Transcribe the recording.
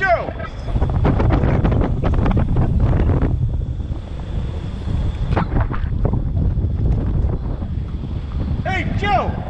Joe. Hey, Joe.